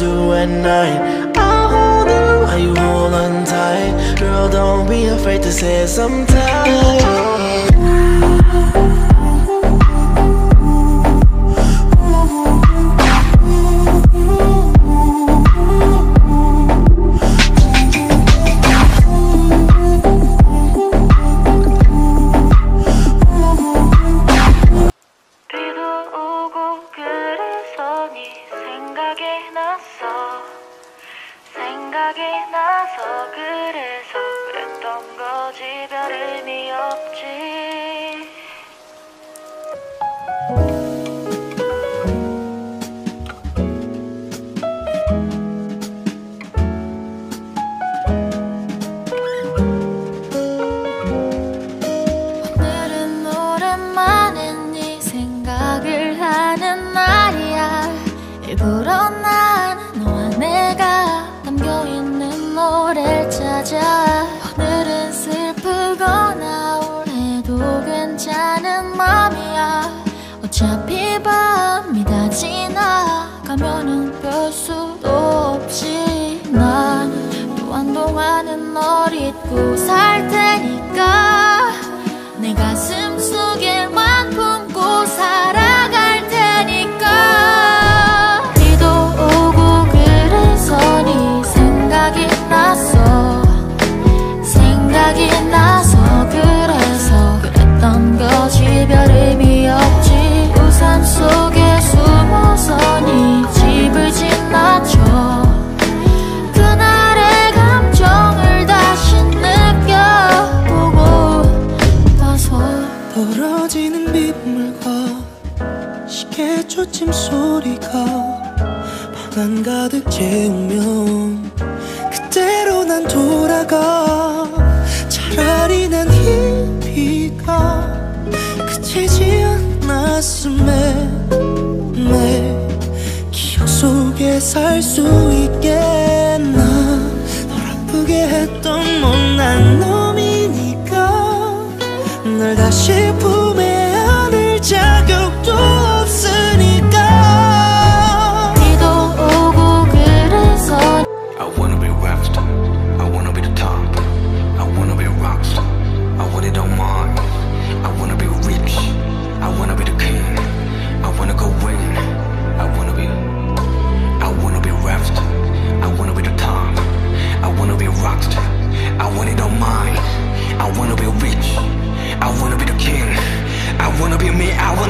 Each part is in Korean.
do at night. I'll hold you while you hold on tight. Girl, don't be afraid to say it sometimes. 또 한동안은 널 잊고 살 테니까 내 가슴 속에 방안 가득 채우면 그때로 난 돌아가. 차라리 난이 비가 그치지 않았음에 내 기억 속에 살 수 있겠나 널 아프게 했던 못난 놈이니까. 널 다시 품에 me. I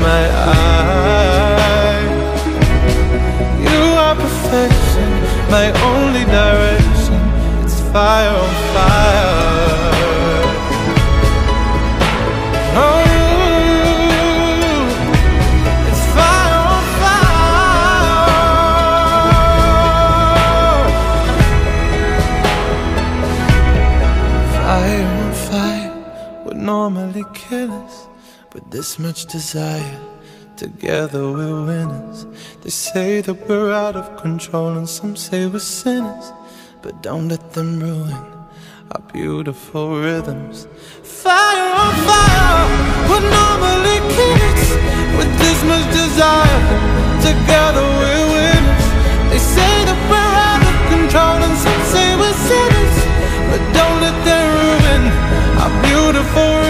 my eyes You are perfection My only direction. It's fire on fire But this much desire. Together we're winners. They say that we're out of control And some say we're sinners But don't let them ruin Our beautiful rhythms. Fire on fire We're normally kids With this much desire. Together we're winners. They say that we're out of control And some say we're sinners But don't let them ruin Our beautiful rhythms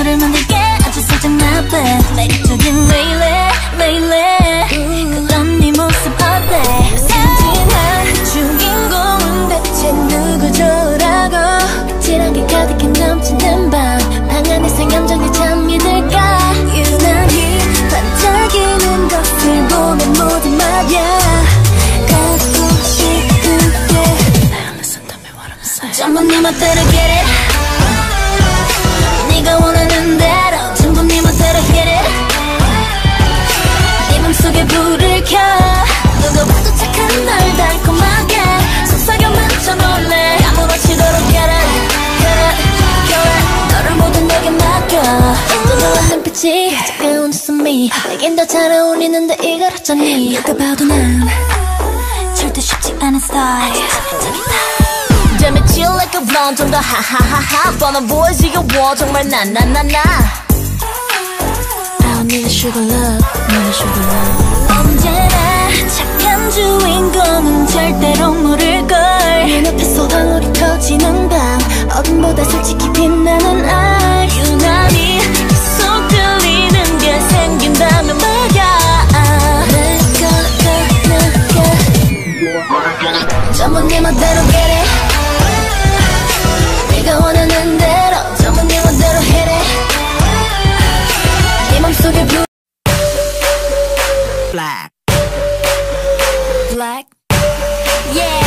너를 만들게 아주 살짝 나빠. 매력적인 레일레 레일레 그런 네 모습 어때? 순진한 주인공은 대체 누구죠라고? 아찔한 게 가득해 넘치는 밤방 안에서 감정에 잠이 들까? 유난히 반짝이는 것을 보면 모두 말야. 갖고 싶은 게 전부 네 멋대로 get it 네가 원하는 대로 전부 네 멋대로 hit it. 네 맘속에 불을 켜. 누가 봐도 착한 널 달콤하게. 속삭여 만져놓을래. 아무렇지도록 get it get it 너를 모두 내게 맡겨. 뜨거운 눈빛이 차가운 웃음이 내겐 더 잘 어울리는데 이걸 어쩌니. 누가 봐도 난 절대 쉽지 않은 스타일 넌 좀 더 하하하하. 뻔한 보여지겨워 뭐 정말 나나나나 I don't need a sugar love, need a sugar love. 언제나 착한 주인공은 절대로 모를걸. 눈앞에 쏟아물이 터지는 밤 어둠보다 솔직히 빛나는 알 유난히 계속 들리는 게 생긴다면 말야. 느껴 느껴 느껴 전부 네 맘대로 get black. Yeah.